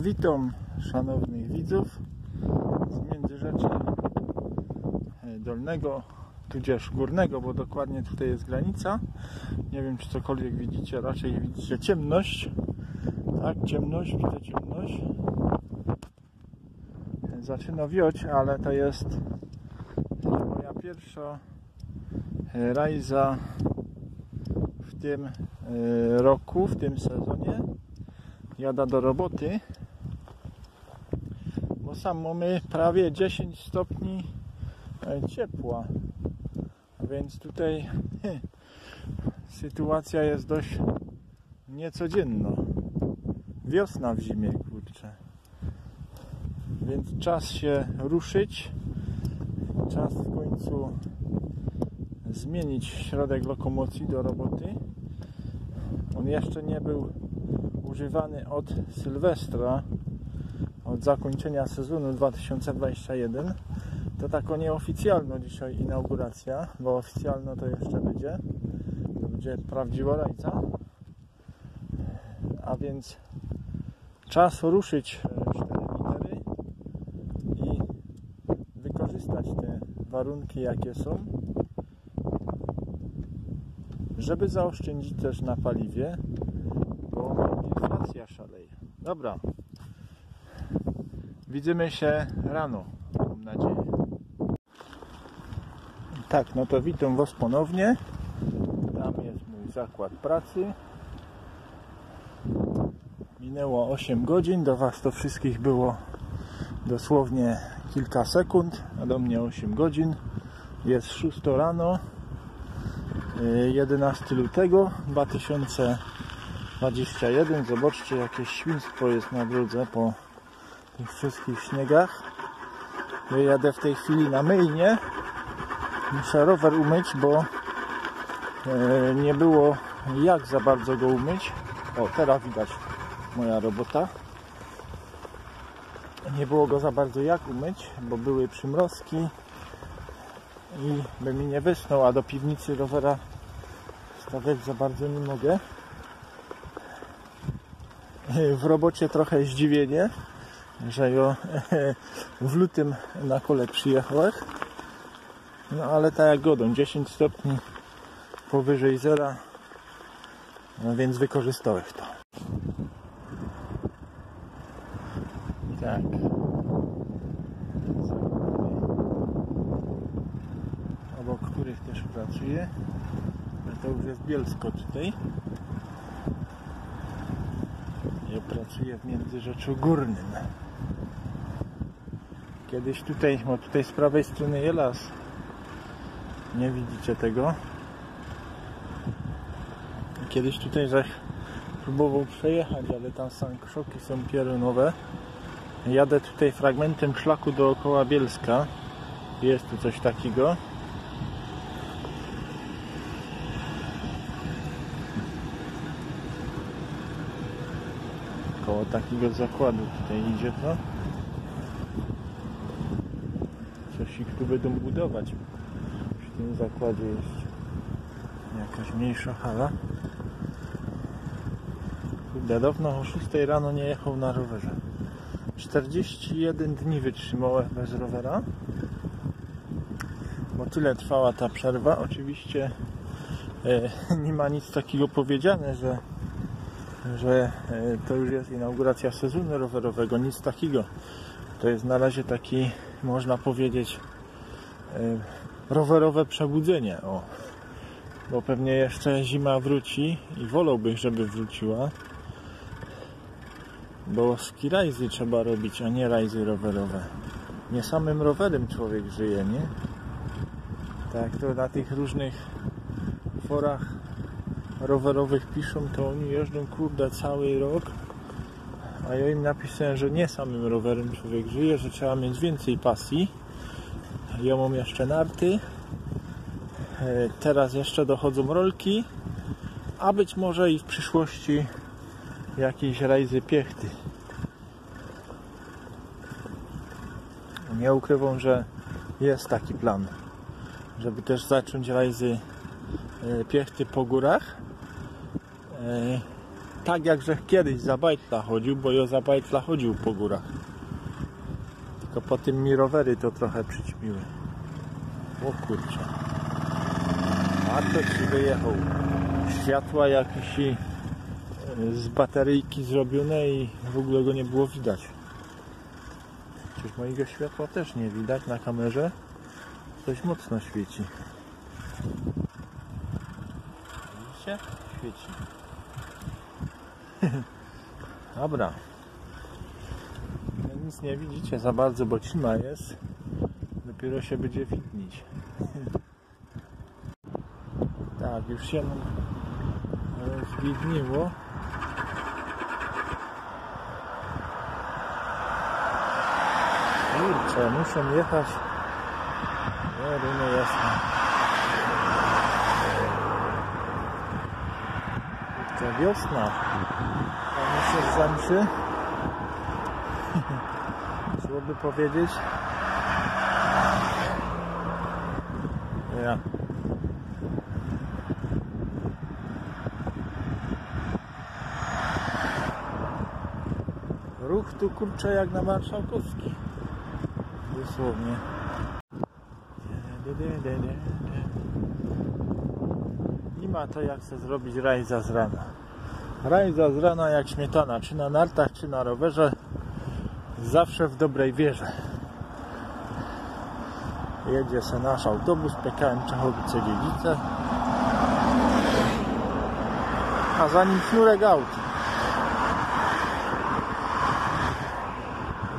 Witam szanownych widzów z Międzyrzecza e, Dolnego, tudzież Górnego, bo dokładnie tutaj jest granica. Nie wiem, czy cokolwiek widzicie, raczej widzicie ciemność. Tak, ciemność, widzę ciemność. Zaczyna wioć, ale to jest moja pierwsza e, rajza w tym e, roku, w tym sezonie jada do roboty bo sam mamy prawie 10 stopni e, ciepła. Więc tutaj sytuacja jest dość niecodzienna. Wiosna w zimie kurczę. Więc czas się ruszyć. Czas w końcu zmienić środek lokomocji do roboty. On jeszcze nie był używany od Sylwestra, od zakończenia sezonu 2021. To tako nieoficjalno dzisiaj inauguracja, bo oficjalno to jeszcze będzie. To będzie prawdziwa rajca. A więc czas ruszyć 4 litery i wykorzystać te warunki jakie są żeby zaoszczędzić też na paliwie inflacja szaleje. Dobra. Widzimy się rano, mam nadzieję. Tak, no to witam Was ponownie. Tam jest mój zakład pracy. Minęło 8 godzin. Do Was to wszystkich było dosłownie kilka sekund, a do mnie 8 godzin. Jest 6 rano, 11 lutego 2000 21. Zobaczcie, jakie świństwo jest na drodze po tych wszystkich śniegach. Ja jadę w tej chwili na myjnie. Muszę rower umyć, bo e, nie było jak za bardzo go umyć. O, teraz widać moja robota. Nie było go za bardzo jak umyć, bo były przymrozki i by mi nie wysnął, a do piwnicy rowera stawiać za bardzo nie mogę w robocie trochę zdziwienie, że ja w lutym na kole przyjechałem. No ale tak jak godą, 10 stopni powyżej zera, no więc wykorzystałem to. Tak. Obok których też pracuję. To już jest Bielsko tutaj. Ja pracuję w Międzyrzeczu Górnym. Kiedyś tutaj, bo tutaj z prawej strony jest las. Nie widzicie tego. Kiedyś tutaj żech próbował przejechać, ale tam krzoki są pierunowe. Jadę tutaj fragmentem szlaku dookoła Bielska. Jest tu coś takiego. koło takiego zakładu tutaj idzie to coś ich tu będą budować. Przy tym zakładzie jest jakaś mniejsza hala. Kurde, dawno o 6 rano nie jechał na rowerze. 41 dni wytrzymałem bez rowera. Bo tyle trwała ta przerwa. Oczywiście e, nie ma nic takiego powiedziane, że że e, to już jest inauguracja sezonu rowerowego, nic takiego. To jest na razie taki, można powiedzieć, rowerowe przebudzenie. O. Bo pewnie jeszcze zima wróci i wolałbym, żeby wróciła. Bo ski rajzy trzeba robić, a nie rajzy rowerowe. Nie samym rowerem człowiek żyje, nie? Tak to na tych różnych forach rowerowych piszą, to oni jeżdżą kurde cały rok. A ja im napisałem, że nie samym rowerem człowiek żyje, że trzeba mieć więcej pasji. Ja mam jeszcze narty. E, teraz jeszcze dochodzą rolki, a być może i w przyszłości jakieś rajzy piechty. Nie ukrywam, że jest taki plan, żeby też zacząć rajzy e, piechty po górach. E, tak jak że kiedyś za bajtla chodził, bo ja za bajtla chodził po górach. Tylko po tym mi rowery to trochę O kurczę. A to ci wyjechał. Światła jakieś e, z bateryjki zrobione i w ogóle go nie było widać. Przecież mojego światła też nie widać na kamerze. Coś mocno świeci. Widzicie? Świeci. Dobra. Nic nie widzicie za bardzo, bo cima jest. Dopiero się będzie widnić. tak, już się nam zwidniło. Kurczę, muszę jechać. Nie, runy jasne. Kurczę, wiosna. Panie sierżancie. Trzeba by powiedzieć. Ja. Ruch tu kurczę jak na marszałkowski. Dosłownie. Nie ma to jak chce zrobić rajza z rana. Rajza z rana jak śmietana, czy na nartach, czy na rowerze. Zawsze w dobrej wierze. Jedzie se nasz autobus PKM Czechowice-Dziedzice. A za nim sznurek aut.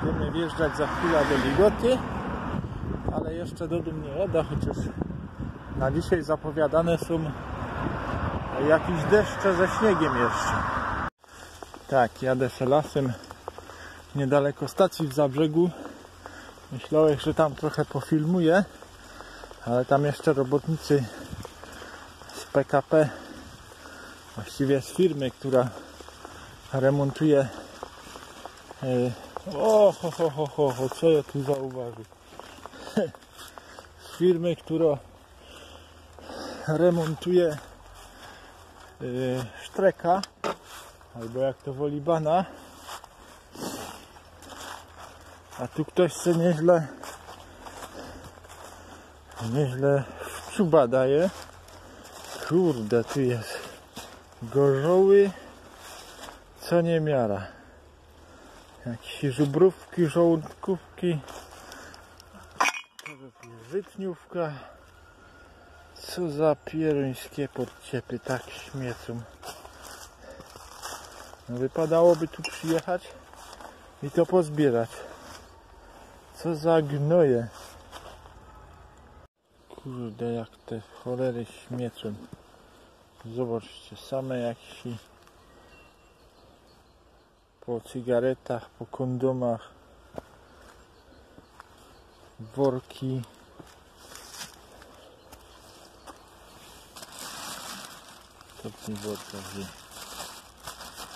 Będziemy wjeżdżać za chwilę do Ligoty, ale jeszcze do dum nie jada, chociaż na dzisiaj zapowiadane są jakieś deszcze ze śniegiem jeszcze. Tak, jadę się lasem niedaleko stacji w Zabrzegu. Myślałem, że tam trochę pofilmuję, ale tam jeszcze robotnicy z PKP, właściwie z firmy, która remontuje e, o, ho, ho, ho, ho, ho, co ja tu zauważył? Z firmy, która remontuje yy, sztreka, albo jak to woli bana. A tu ktoś se nieźle nieźle w czuba daje. Kurde, tu jest gorzoły, co nie miara. Jakieś żubrówki, żołądkówki. Żytniówka. Co za pieruńskie podciepy tak śmiecą. No wypadałoby tu przyjechać i to pozbierać. Co za gnoje. Kurde, jak te cholery śmiecą. Zobaczcie, same jakieś po cygaretach, po kondomach, worki. Co w tym workach jest?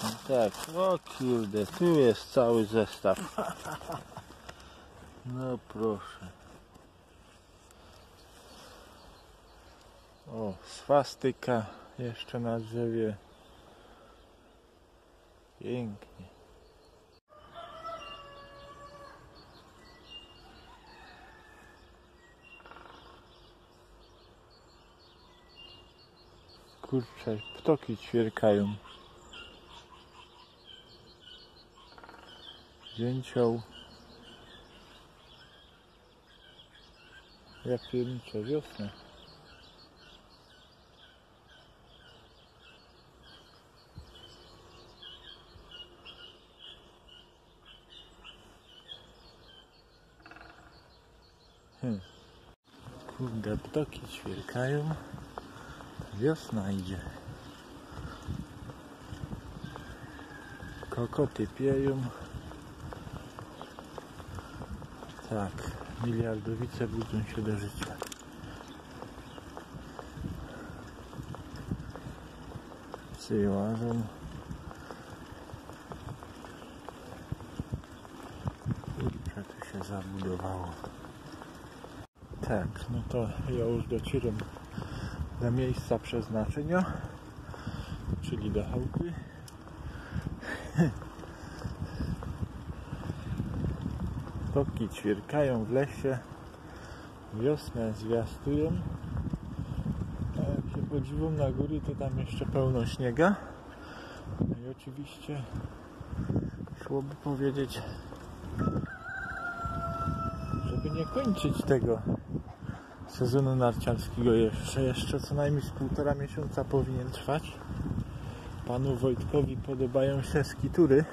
No tak, o kurde, tu jest cały zestaw. No proszę. O, swastyka jeszcze na drzewie. Pięknie. Kurczę, ptoki ćwierkają. Dzięcioł. Jak piernicze wiosna. Hmm. Kurde, ptoki ćwierkają. Wiosna idzie. Kokoty pieją. Tak, miliardowice budzą się do życia. Psy łażą. Tu się zabudowało. Tak, no to ja już docieram do miejsca przeznaczenia, czyli do chałupy. Toki ćwierkają w lesie. Wiosnę zwiastują. A jak się podziwą na góry, to tam jeszcze pełno śniega. No i oczywiście szłoby powiedzieć, żeby nie kończyć tego sezonu narciarskiego jeszcze, jeszcze co najmniej z półtora miesiąca powinien trwać. Panu Wojtkowi podobają się skitury,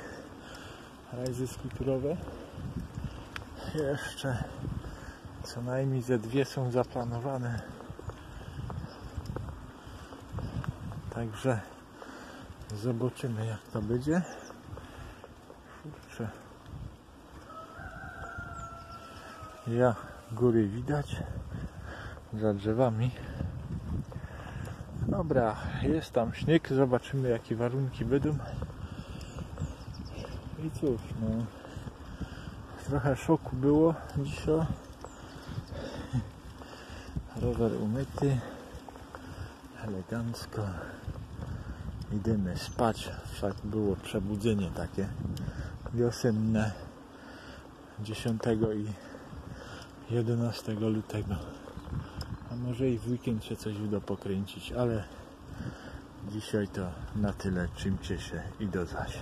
rajzy skiturowe. Jeszcze co najmniej ze dwie są zaplanowane. Także zobaczymy jak to będzie. Kurczę. Ja góry widać za drzewami. Dobra, jest tam śnieg, zobaczymy jakie warunki będą. I cóż, no trochę szoku było dzisiaj. Rower umyty, elegancko. Idziemy spać, wszak było przebudzenie takie wiosenne 10 i 11 lutego. A może i w weekend się coś uda pokręcić, ale dzisiaj to na tyle. Czymcie się i do zaś.